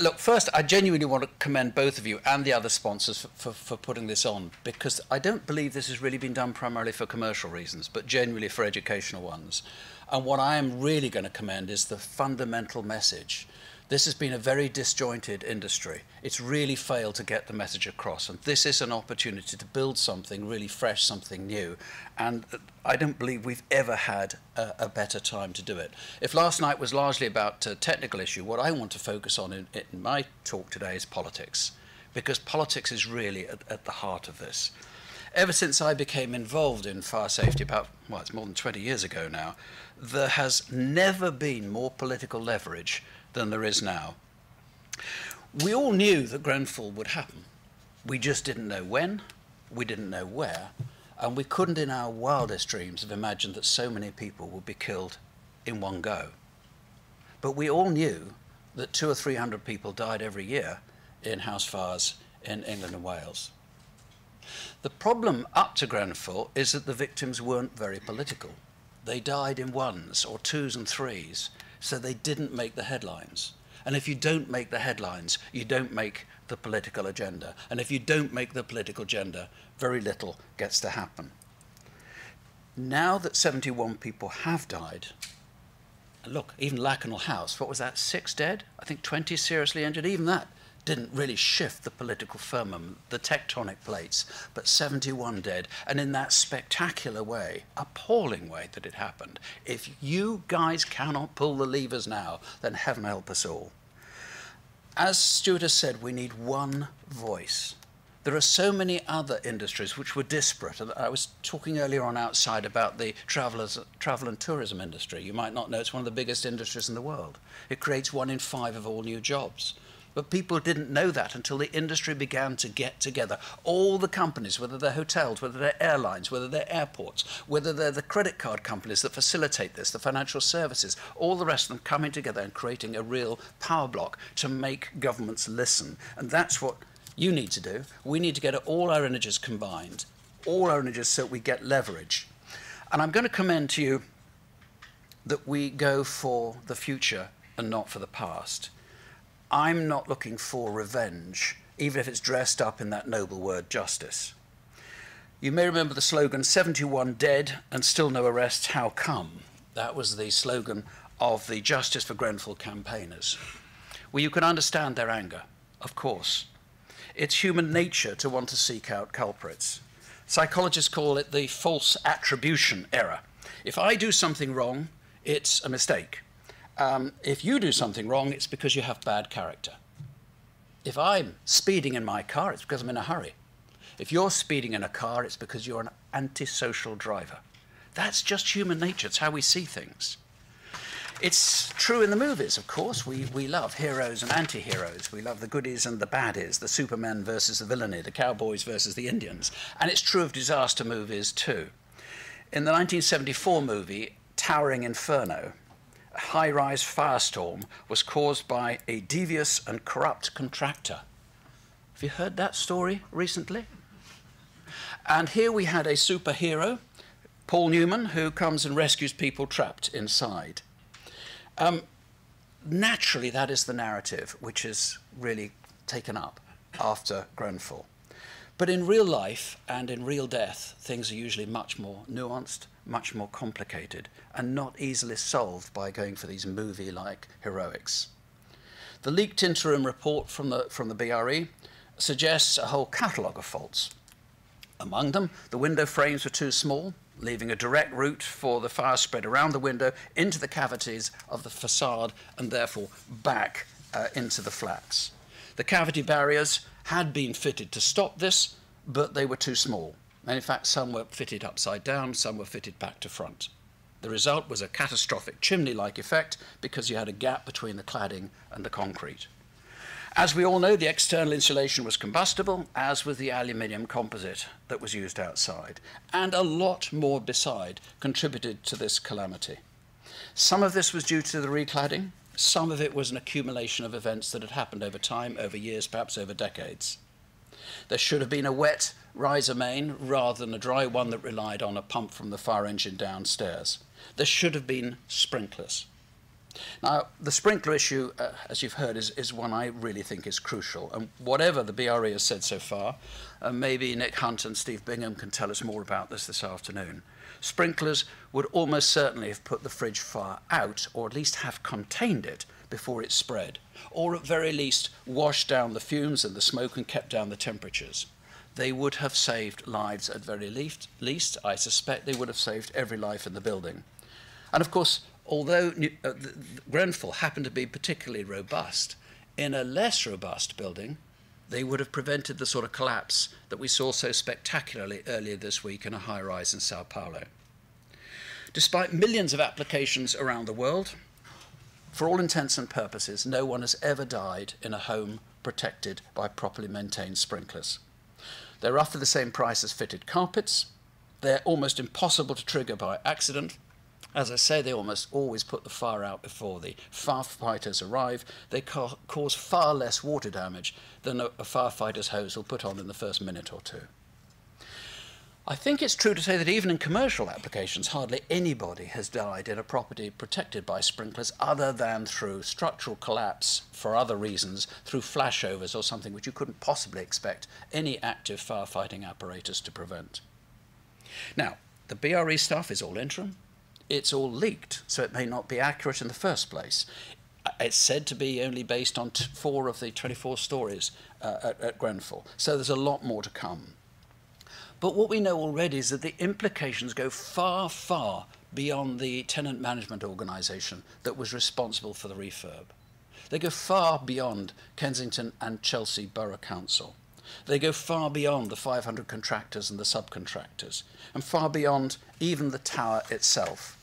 Look, first, I genuinely want to commend both of you and the other sponsors for, for, for, putting this on because I don't believe this has really been done primarily for commercial reasons, but genuinely for educational ones. And what I am really going to commend is the fundamental message this has been a very disjointed industry. It's really failed to get the message across. And this is an opportunity to build something really fresh, something new. And I don't believe we've ever had a, a better time to do it. If last night was largely about a technical issue, what I want to focus on in, in my talk today is politics. Because politics is really at, at the heart of this. Ever since I became involved in fire safety about, well, it's more than 20 years ago now, there has never been more political leverage than there is now. We all knew that Grenfell would happen. We just didn't know when, we didn't know where, and we couldn't in our wildest dreams have imagined that so many people would be killed in one go. But we all knew that two or three hundred people died every year in house fires in England and Wales. The problem up to Grenfell is that the victims weren't very political. They died in ones or twos and threes, so they didn't make the headlines. And if you don't make the headlines, you don't make the political agenda. And if you don't make the political agenda, very little gets to happen. Now that 71 people have died, look, even Lakanal House, what was that, six dead? I think 20 seriously injured. Even that didn't really shift the political firmament, the tectonic plates, but 71 dead, and in that spectacular way, appalling way that it happened. If you guys cannot pull the levers now, then heaven help us all. As Stuart has said, we need one voice. There are so many other industries which were disparate. I was talking earlier on outside about the travelers, travel and tourism industry. You might not know it's one of the biggest industries in the world. It creates one in five of all new jobs. But people didn't know that until the industry began to get together. All the companies, whether they're hotels, whether they're airlines, whether they're airports, whether they're the credit card companies that facilitate this, the financial services, all the rest of them coming together and creating a real power bloc to make governments listen. And that's what you need to do. We need to get all our energies combined, all our energies so that we get leverage. And I'm going to commend to you that we go for the future and not for the past. I'm not looking for revenge, even if it's dressed up in that noble word justice. You may remember the slogan 71 dead and still no arrests, how come? That was the slogan of the Justice for Grenfell campaigners. Well, you can understand their anger, of course. It's human nature to want to seek out culprits. Psychologists call it the false attribution error. If I do something wrong, it's a mistake um, if you do something wrong, it's because you have bad character. If I'm speeding in my car, it's because I'm in a hurry. If you're speeding in a car, it's because you're an antisocial driver. That's just human nature. It's how we see things. It's true in the movies, of course. We, we love heroes and anti heroes. We love the goodies and the baddies, the Supermen versus the villainy, the cowboys versus the Indians. And it's true of disaster movies, too. In the 1974 movie, Towering Inferno, high rise firestorm was caused by a devious and corrupt contractor. Have you heard that story recently? And here we had a superhero, Paul Newman, who comes and rescues people trapped inside. Um, naturally, that is the narrative which is really taken up after Grenfell. But in real life and in real death, things are usually much more nuanced, much more complicated, and not easily solved by going for these movie like heroics. The leaked interim report from the, from the BRE suggests a whole catalogue of faults. Among them, the window frames were too small, leaving a direct route for the fire spread around the window into the cavities of the facade and therefore back uh, into the flats. The cavity barriers had been fitted to stop this, but they were too small. And in fact, some were fitted upside down, some were fitted back to front. The result was a catastrophic chimney-like effect because you had a gap between the cladding and the concrete. As we all know, the external insulation was combustible, as was the aluminium composite that was used outside. And a lot more beside contributed to this calamity. Some of this was due to the recladding, some of it was an accumulation of events that had happened over time, over years, perhaps over decades. There should have been a wet riser main rather than a dry one that relied on a pump from the fire engine downstairs. There should have been sprinklers. Now, the sprinkler issue, uh, as you've heard, is, is one I really think is crucial. And whatever the BRE has said so far, uh, maybe Nick Hunt and Steve Bingham can tell us more about this this afternoon. Sprinklers would almost certainly have put the fridge fire out, or at least have contained it before it spread, or at very least washed down the fumes and the smoke and kept down the temperatures. They would have saved lives at very least. I suspect they would have saved every life in the building. And of course, although uh, Grenfell happened to be particularly robust, in a less robust building, they would have prevented the sort of collapse that we saw so spectacularly earlier this week in a high rise in Sao Paulo. Despite millions of applications around the world, for all intents and purposes, no one has ever died in a home protected by properly maintained sprinklers. They're roughly the same price as fitted carpets. They're almost impossible to trigger by accident, as I say, they almost always put the fire out before the firefighters arrive. They ca cause far less water damage than a, a firefighter's hose will put on in the first minute or two. I think it's true to say that even in commercial applications, hardly anybody has died in a property protected by sprinklers other than through structural collapse for other reasons, through flashovers or something which you couldn't possibly expect any active firefighting apparatus to prevent. Now, the BRE stuff is all interim it's all leaked, so it may not be accurate in the first place. Uh, it's said to be only based on four of the 24 stories uh, at, at Grenfell, so there's a lot more to come. But what we know already is that the implications go far, far beyond the tenant management organisation that was responsible for the refurb. They go far beyond Kensington and Chelsea Borough Council. They go far beyond the 500 contractors and the subcontractors, and far beyond even the tower itself.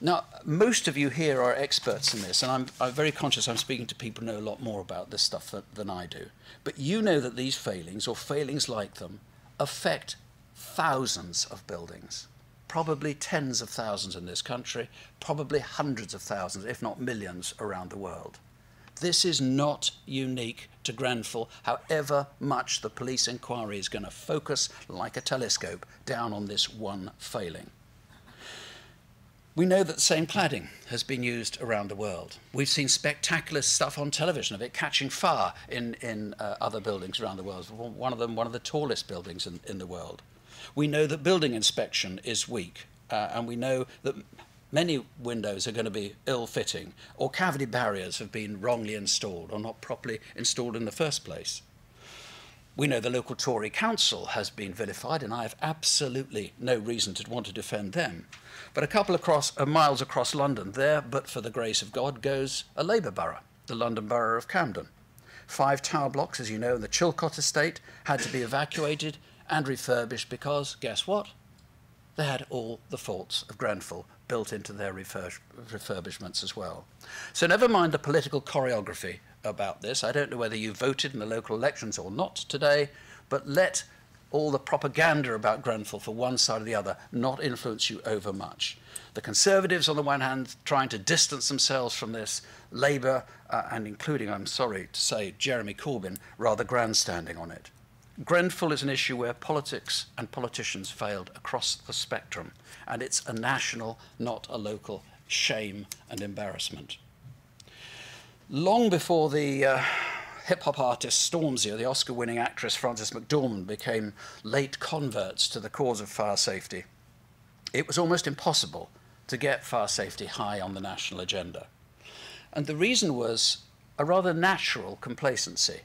Now, most of you here are experts in this, and I'm, I'm, very conscious I'm speaking to people who know a lot more about this stuff than, than I do. But you know that these failings, or failings like them, affect thousands of buildings, probably tens of thousands in this country, probably hundreds of thousands, if not millions, around the world. This is not unique to Grenfell, however much the police inquiry is going to focus like a telescope down on this one failing. We know that the same cladding has been used around the world. We've seen spectacular stuff on television of it catching fire in, in uh, other buildings around the world. One of them, one of the tallest buildings in, in the world. We know that building inspection is weak, uh, and we know that many windows are going to be ill-fitting, or cavity barriers have been wrongly installed or not properly installed in the first place. We know the local Tory council has been vilified, and I have absolutely no reason to want to defend them. But a couple across, uh, miles across London, there, but for the grace of God, goes a Labour borough, the London Borough of Camden. Five tower blocks, as you know, in the Chalcots estate had to be evacuated and refurbished because, guess what? They had all the faults of Grenfell built into their refurb refurbishments as well. So never mind the political choreography about this. I don't know whether you voted in the local elections or not today, but let all the propaganda about Grenfell for one side or the other not influence you over much. The Conservatives, on the one hand, trying to distance themselves from this, Labour, uh, and including, I'm sorry to say, Jeremy Corbyn, rather grandstanding on it. Grenfell is an issue where politics and politicians failed across the spectrum, and it's a national, not a local, shame and embarrassment. Long before the uh, hip hop artist Stormzy or the Oscar winning actress Frances McDormand became late converts to the cause of fire safety, it was almost impossible to get fire safety high on the national agenda. And the reason was a rather natural complacency.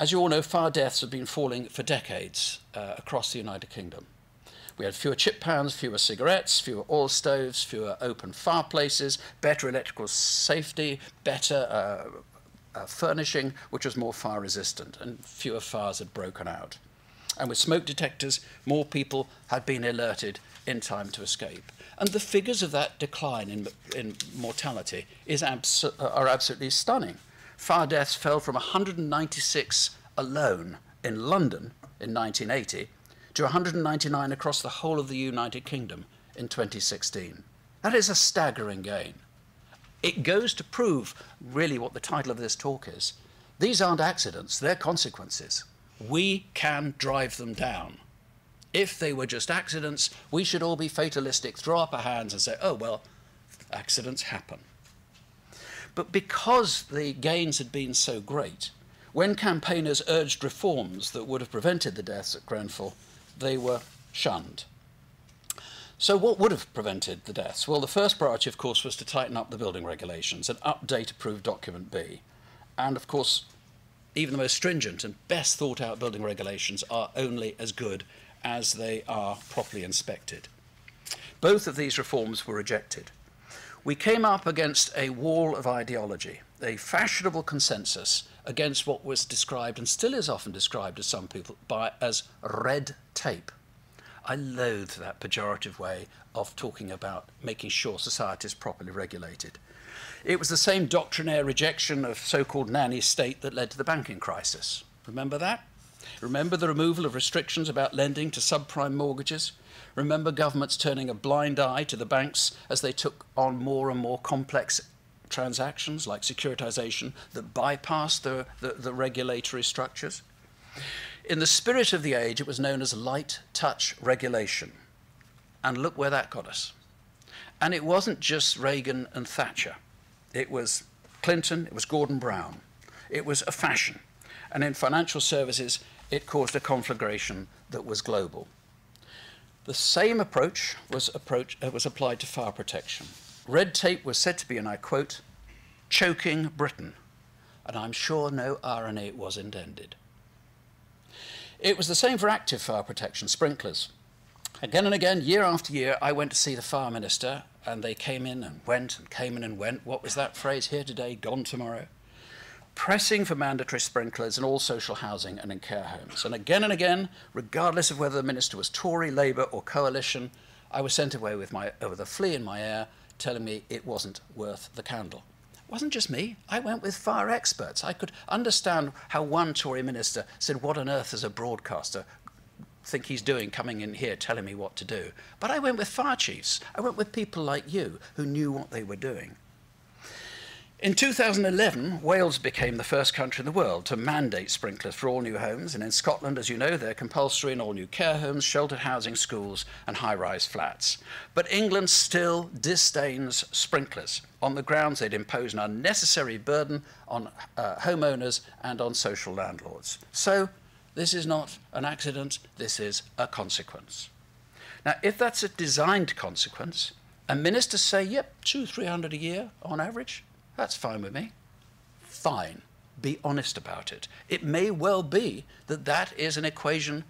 As you all know, fire deaths have been falling for decades uh, across the United Kingdom. We had fewer chip pans, fewer cigarettes, fewer oil stoves, fewer open fireplaces, better electrical safety, better uh, uh, furnishing which was more fire resistant and fewer fires had broken out. And with smoke detectors, more people had been alerted in time to escape. And the figures of that decline in, in mortality is abso uh, are absolutely stunning. Fire deaths fell from 196 alone in London in 1980 to 199 across the whole of the United Kingdom in 2016. That is a staggering gain. It goes to prove really what the title of this talk is. These aren't accidents, they're consequences. We can drive them down. If they were just accidents, we should all be fatalistic, throw up our hands and say, oh, well, accidents happen. But because the gains had been so great, when campaigners urged reforms that would have prevented the deaths at Grenfell, they were shunned. So, what would have prevented the deaths? Well, the first priority, of course, was to tighten up the building regulations and update approved document B. And, of course, even the most stringent and best thought out building regulations are only as good as they are properly inspected. Both of these reforms were rejected. We came up against a wall of ideology, a fashionable consensus against what was described and still is often described as some people by as red tape. I loathe that pejorative way of talking about making sure society is properly regulated. It was the same doctrinaire rejection of so-called nanny state that led to the banking crisis. Remember that? Remember the removal of restrictions about lending to subprime mortgages? Remember governments turning a blind eye to the banks as they took on more and more complex transactions like securitization that bypassed the, the, the regulatory structures? In the spirit of the age, it was known as light touch regulation. And look where that got us. And it wasn't just Reagan and Thatcher. It was Clinton, it was Gordon Brown. It was a fashion. And in financial services, it caused a conflagration that was global. The same approach was, approach, uh, was applied to fire protection. Red tape was said to be, and I quote, choking Britain. And I'm sure no irony was intended. It was the same for active fire protection, sprinklers. Again and again, year after year, I went to see the fire minister, and they came in and went and came in and went. What was that phrase? Here today, gone tomorrow. Pressing for mandatory sprinklers in all social housing and in care homes. And again and again, regardless of whether the minister was Tory, Labour, or coalition, I was sent away with, my, with a flea in my ear telling me it wasn't worth the candle It wasn't just me. I went with fire experts. I could understand how one Tory minister said, What on earth does a broadcaster think he's doing coming in here telling me what to do? But I went with fire chiefs. I went with people like you who knew what they were doing. In 2011, Wales became the first country in the world to mandate sprinklers for all new homes, and in Scotland, as you know, they're compulsory in all new care homes, sheltered housing, schools, and high rise flats. But England still disdains sprinklers on the grounds they'd impose an unnecessary burden on uh, homeowners and on social landlords. So, this is not an accident, this is a consequence. Now, if that's a designed consequence, and ministers say, yep, two, three hundred a year on average, that's fine with me. Fine. Be honest about it. It may well be that that is an equation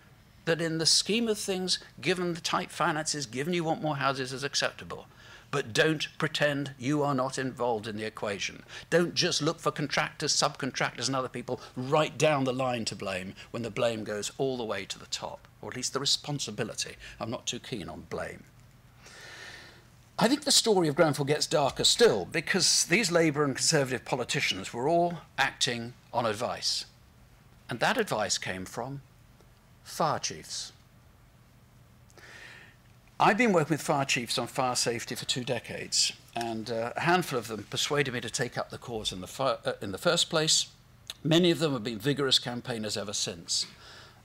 that, in the scheme of things, given the tight finances, given you want more houses, is acceptable. But don't pretend you are not involved in the equation. Don't just look for contractors, subcontractors, and other people right down the line to blame when the blame goes all the way to the top, or at least the responsibility. I'm not too keen on blame. I think the story of Grenfell gets darker still because these Labour and Conservative politicians were all acting on advice. And that advice came from fire chiefs. I've been working with fire chiefs on fire safety for two decades, and uh, a handful of them persuaded me to take up the cause in the, fire, uh, in the first place. Many of them have been vigorous campaigners ever since.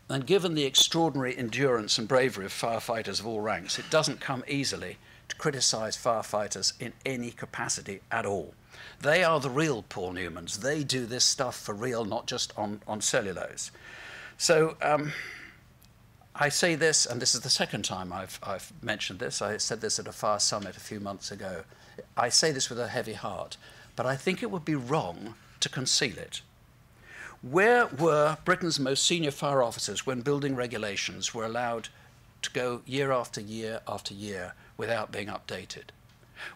And given the extraordinary endurance and bravery of firefighters of all ranks, it doesn't come easily to criticise firefighters in any capacity at all. They are the real Paul Newmans. They do this stuff for real, not just on, on celluloid. So um, I say this, and this is the second time I've, I've mentioned this. I said this at a fire summit a few months ago. I say this with a heavy heart, but I think it would be wrong to conceal it. Where were Britain's most senior fire officers when building regulations were allowed to go year after year after year without being updated?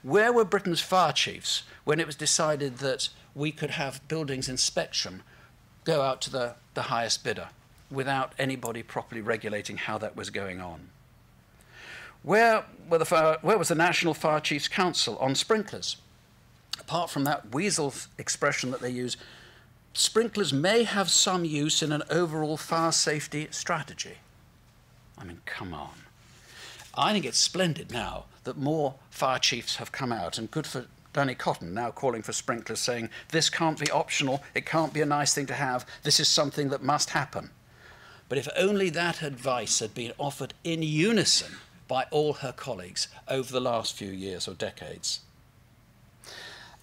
Where were Britain's fire chiefs when it was decided that we could have buildings inspection go out to the, the highest bidder without anybody properly regulating how that was going on? Where, fire, where was the National Fire Chiefs Council on sprinklers? Apart from that weasel expression that they use, sprinklers may have some use in an overall fire safety strategy. I mean, come on. I think it's splendid now that more fire chiefs have come out, and good for Danny Cotton now calling for sprinklers, saying this can't be optional, it can't be a nice thing to have, this is something that must happen. But if only that advice had been offered in unison by all her colleagues over the last few years or decades.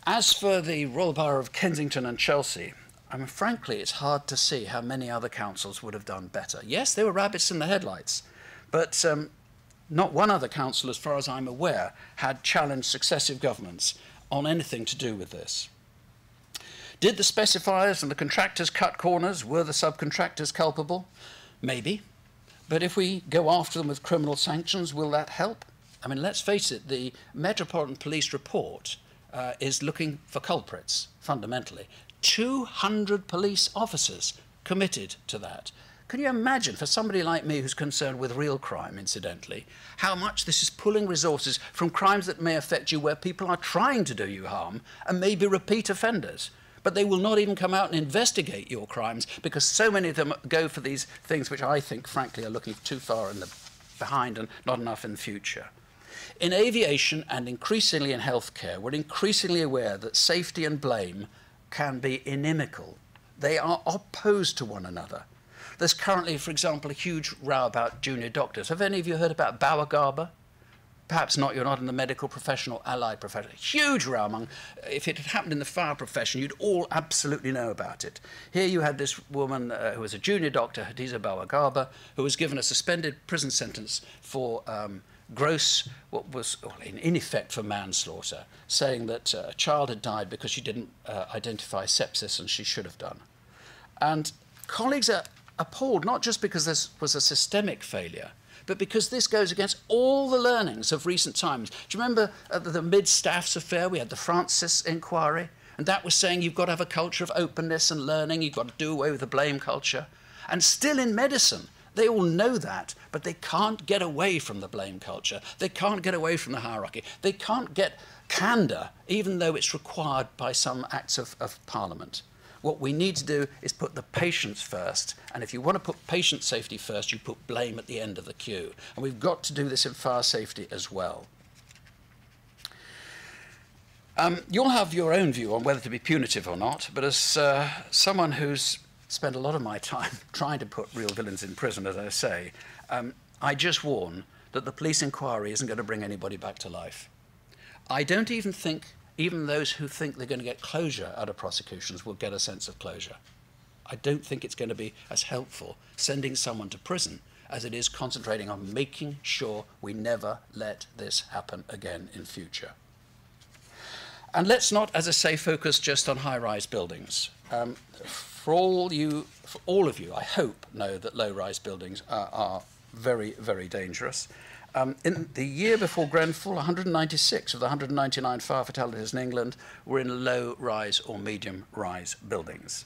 As for the Royal Borough of Kensington and Chelsea, I mean, frankly, it's hard to see how many other councils would have done better. Yes, they were rabbits in the headlights, but um, not one other council, as far as I'm aware, had challenged successive governments on anything to do with this. Did the specifiers and the contractors cut corners? Were the subcontractors culpable? Maybe. But if we go after them with criminal sanctions, will that help? I mean, let's face it, the Metropolitan Police report uh, is looking for culprits, fundamentally. 200 police officers committed to that. Can you imagine, for somebody like me who's concerned with real crime, incidentally, how much this is pulling resources from crimes that may affect you where people are trying to do you harm and may be repeat offenders? But they will not even come out and investigate your crimes because so many of them go for these things which I think, frankly, are looking too far in the behind and not enough in the future. In aviation and increasingly in healthcare, we're increasingly aware that safety and blame can be inimical. They are opposed to one another. There's currently, for example, a huge row about junior doctors. Have any of you heard about Bawa Garba? Perhaps not, you're not in the medical profession or allied profession. Huge row among, if it had happened in the fire profession, you'd all absolutely know about it. Here you had this woman uh, who was a junior doctor, Hadiza Bawa Garba, who was given a suspended prison sentence for um, gross, what was well, in, in, effect for manslaughter, saying that uh, a child had died because she didn't uh, identify sepsis and she should have done. And colleagues are appalled, not just because this was a systemic failure, but because this goes against all the learnings of recent times. Do you remember the, the mid-staffs affair? We had the Francis inquiry, and that was saying you've got to have a culture of openness and learning, you've got to do away with the blame culture. And still in medicine, they all know that, but they can't get away from the blame culture. They can't get away from the hierarchy. They can't get candour, even though it's required by some acts of, of parliament. What we need to do is put the patients first. And if you want to put patient safety first, you put blame at the end of the queue. And we've got to do this in fire safety as well. Um, you'll have your own view on whether to be punitive or not, but as uh, someone who's spent a lot of my time trying to put real villains in prison, as I say, um, I just warn that the police inquiry isn't going to bring anybody back to life. I don't even think even those who think they're going to get closure out of prosecutions will get a sense of closure. I don't think it's going to be as helpful sending someone to prison as it is concentrating on making sure we never let this happen again in future. And let's not, as I say, focus just on high-rise buildings. Um, for all you, for all of you, I hope know that low-rise buildings are, are very, very dangerous. Um, in the year before Grenfell, 196 of the 199 fire fatalities in England were in low-rise or medium-rise buildings.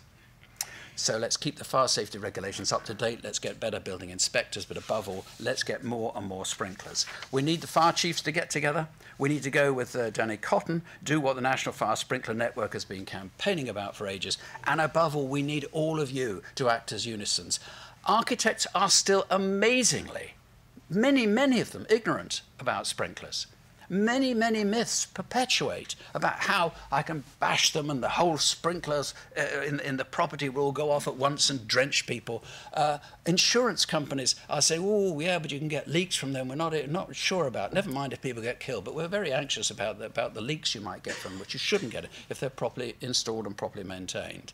So let's keep the fire safety regulations up to date. Let's get better building inspectors, but above all, let's get more and more sprinklers. We need the fire chiefs to get together. We need to go with uh, Danny Cotton, do what the National Fire Sprinkler Network has been campaigning about for ages. And above all, we need all of you to act as unisons. Architects are still amazingly, many, many of them, ignorant about sprinklers many, many myths perpetuate about how I can bash them and the whole sprinklers uh, in, in the property will go off at once and drench people. Uh, insurance companies I say, oh, yeah, but you can get leaks from them. We're not, not sure about Never mind if people get killed, but we're very anxious about the, about the leaks you might get from them, which you shouldn't get if they're properly installed and properly maintained.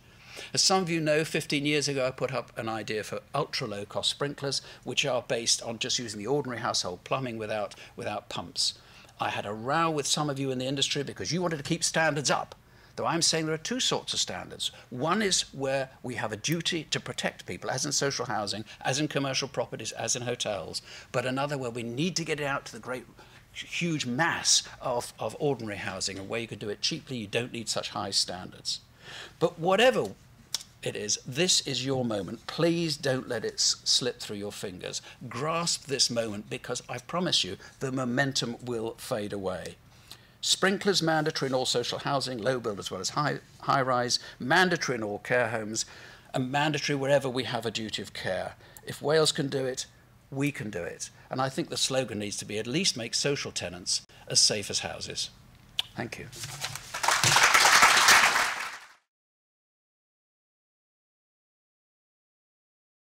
As some of you know, 15 years ago I put up an idea for ultra low cost sprinklers, which are based on just using the ordinary household plumbing without, without pumps. I had a row with some of you in the industry because you wanted to keep standards up. Though I'm saying there are two sorts of standards. One is where we have a duty to protect people, as in social housing, as in commercial properties, as in hotels. But another where we need to get it out to the great huge mass of, of ordinary housing and where you can do it cheaply, you don't need such high standards. But whatever it is, this is your moment. Please don't let it slip through your fingers. Grasp this moment because I promise you the momentum will fade away. Sprinklers mandatory in all social housing, low build as well as high, high rise, mandatory in all care homes, and mandatory wherever we have a duty of care. If Wales can do it, we can do it. And I think the slogan needs to be at least make social tenants as safe as houses. Thank you.